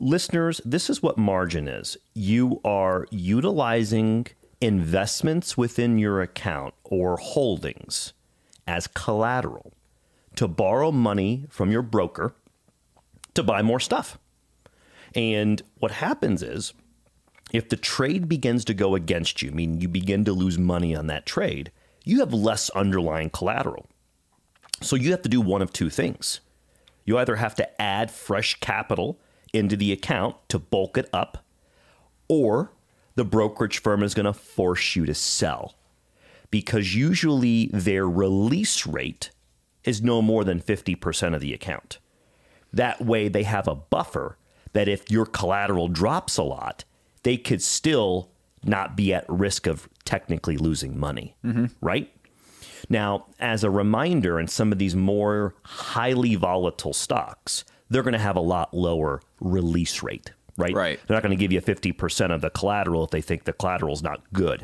Listeners, this is what margin is. You are utilizing investments within your account or holdings as collateral to borrow money from your broker to buy more stuff. And what happens is if the trade begins to go against you, meaning you begin to lose money on that trade, you have less underlying collateral. So you have to do one of two things. You either have to add fresh capital into the account to bulk it up, or the brokerage firm is going to force you to sell because usually their release rate is no more than 50% of the account. That way, they have a buffer that if your collateral drops a lot, they could still not be at risk of technically losing money, mm-hmm. right? Now, as a reminder, in some of these more highly volatile stocks, they're going to have a lot lower release rate, right? Right. They're not going to give you 50% of the collateral if they think the collateral is not good.